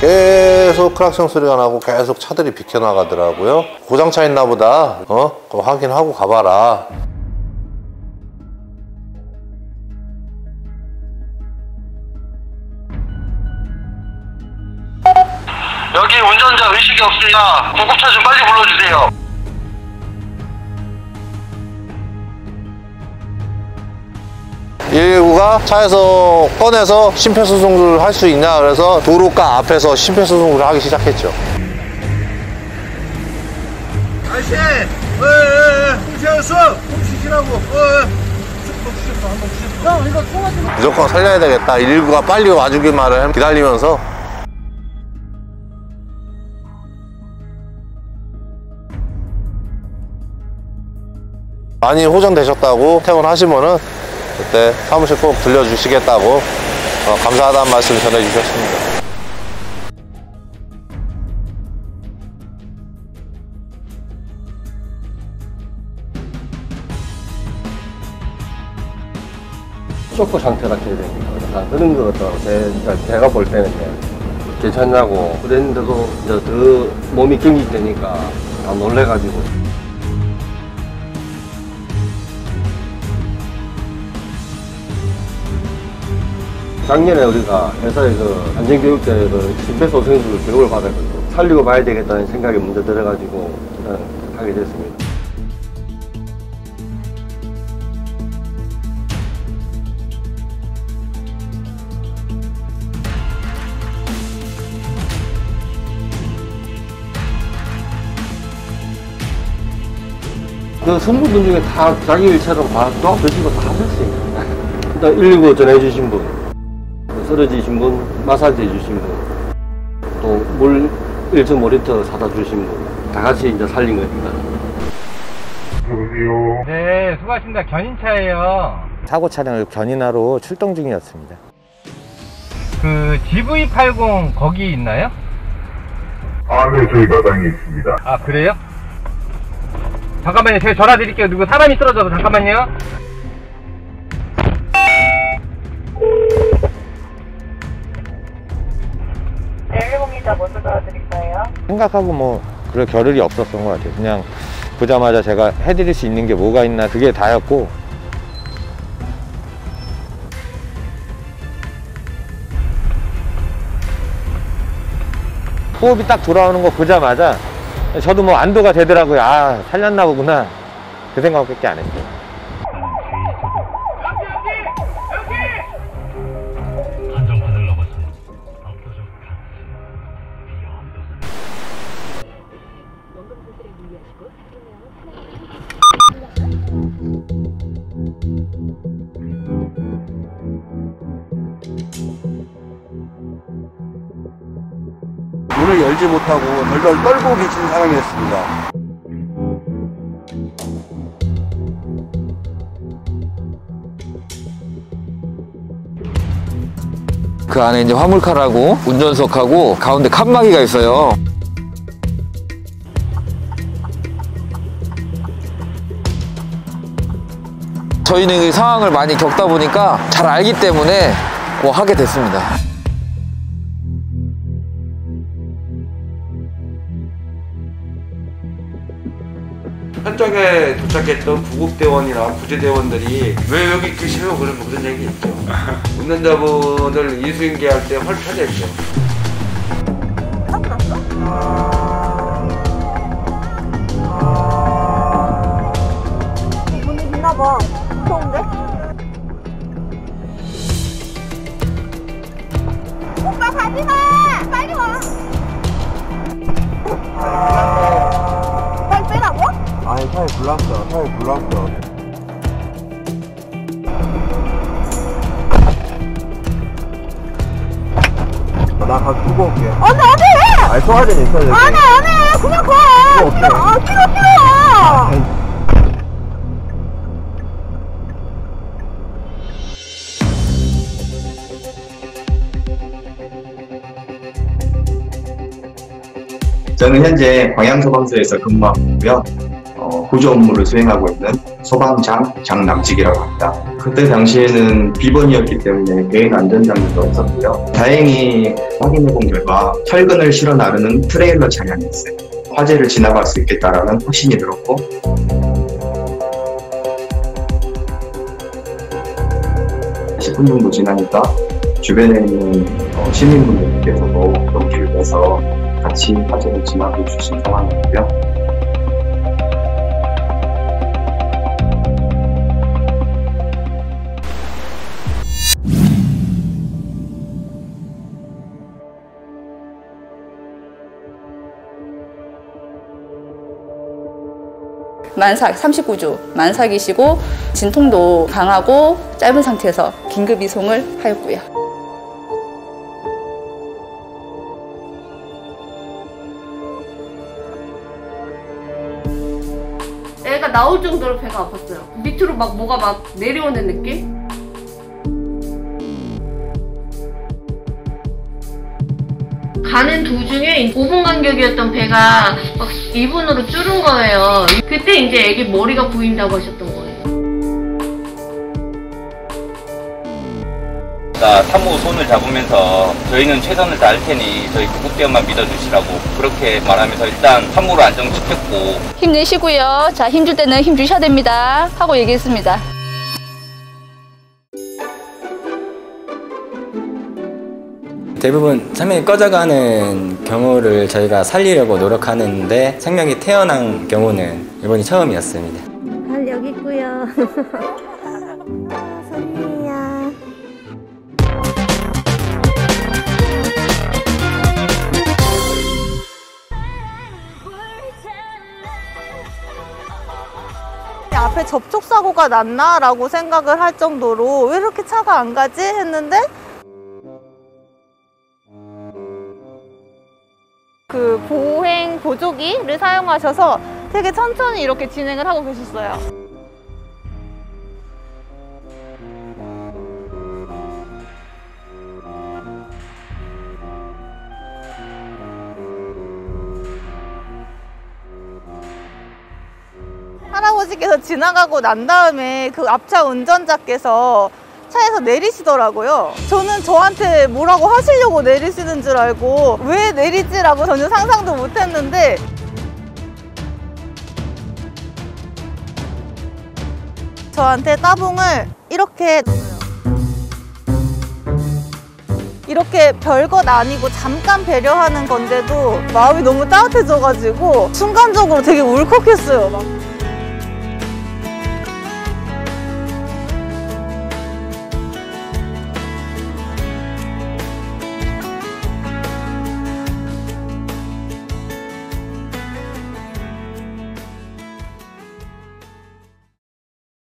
계속 크락션 소리가 나고 계속 차들이 비켜나가더라고요. 고장차 있나 보다. 어? 그거 확인하고 가봐라. 여기 운전자 의식이 없으니까 구급차 좀 빨리 불러주세요. 일구가 차에서 꺼내서 심폐소생술을 할 수 있냐 그래서 도로가 앞에서 심폐소생술을 하기 시작했죠. 아저씨. 어, 통화 좀. 무조건 살려야 되겠다. 119가 빨리 와주기만을 기다리면서 많이 호전되셨다고 퇴원하시면은 그때 사무실 꼭 들려주시겠다고 어, 감사하다는 말씀 전해주셨습니다. 쇼크 상태가 되니까 다 그런 거 같더라고 제, 진짜 제가 볼 때는 괜찮냐고. 그랬는데도 이제 더 몸이 경직되니까 다 놀래가지고 작년에 우리가 회사에서 안전교육대 그 심폐소생술 교육을 받아가지고 살리고 봐야 되겠다는 생각이 먼저 들어가지고 하게 됐습니다. 그 선분들 중에 다 자기 일처럼 다 도와주시고 다 하셨어요. 일단 119 전해주신 분, 또 쓰러지신 분, 마사지 해주신 분, 또물 1.5리터 사다 주신 분, 다 같이 이제 살린 거니까. 네, 수고하셨습니다. 견인차예요. 사고 차량을 견인하러 출동 중이었습니다. 그 GV80 거기 있나요? 아, 네, 저희 마당에 있습니다. 아, 그래요? 잠깐만요. 제가 전화 드릴게요. 누구 사람이 쓰러져서 잠깐만요. 네110입니다 먼저 도와드릴까요? 생각하고 뭐 그럴 겨를이 없었던 것 같아요. 그냥 보자마자 제가 해드릴 수 있는 게 뭐가 있나 그게 다였고 호흡이 딱 돌아오는 거 보자마자 저도 뭐 안도가 되더라고요. 아 살렸나 보구나 그 생각밖에 안. 한 문을 열지 못하고 덜덜 떨고 계신 사람이었습니다. 그 안에 이제 화물카라고 운전석하고 가운데 칸막이가 있어요. 저희는 이 상황을 많이 겪다 보니까 잘 알기 때문에 뭐 하게 됐습니다. 현장에 도착했던 구급대원이나 구제대원들이 왜 여기 계시요 그런 그런 얘기 있죠. 운전자분을 인수인계할 때 헐펴냈죠. 불났어. 차에 불났어. 나 가서 두고 올게. 안돼 안돼 아니, 소화전 있어, 여기. 안해 안해 그냥 가 필요 없어. 아, 싫어 싫어 저는 현재 광양소방서에서 근무하고 있고요. 어, 구조 업무를 수행하고 있는 소방장 장남직이라고 합니다. 그때 당시에는 비번이었기 때문에 개인 안전장비도 없었고요. 다행히 확인해본 결과 철근을 실어 나르는 트레일러 차량이었어요. 화재를 지나갈 수 있겠다라는 확신이 들었고 10분 정도 지나니까 주변에 있는 어, 시민분들께서도 용기를 내서 같이 화재를 진압해 주신 상황이고요. 만삭 39주 만삭이시고 진통도 강하고 짧은 상태에서 긴급 이송을 하였고요. 애가 나올 정도로 배가 아팠어요. 밑으로 막 뭐가 막 내려오는 느낌? 가는 도중에 5분 간격이었던 배가 막 2분으로 줄은 거예요. 그때 이제 애기 머리가 보인다고 하셨던 거예요. 자, 사무 손을 잡으면서 저희는 최선을 다할 테니 저희 구급대원만 믿어주시라고 그렇게 말하면서 일단 사무로 안정시켰고 힘내시고요. 자, 힘줄 때는 힘 주셔야 됩니다. 하고 얘기했습니다. 대부분 생명이 꺼져가는 경우를 저희가 살리려고 노력하는데 생명이 태어난 경우는 이번이 처음이었습니다. 발 여기 있고요. 앞에 접촉 사고가 났나 라고 생각을 할 정도로 왜 이렇게 차가 안 가지 했는데 그 보행 보조기를 사용하셔서 되게 천천히 이렇게 진행을 하고 계셨어요. 할아버지께서 지나가고 난 다음에 그 앞차 운전자께서 차에서 내리시더라고요. 저는 저한테 뭐라고 하시려고 내리시는 줄 알고 왜 내리지라고 전혀 상상도 못 했는데 저한테 따봉을 이렇게 이렇게 별것 아니고 잠깐 배려하는 건데도 마음이 너무 따뜻해져가지고 순간적으로 되게 울컥했어요. 막.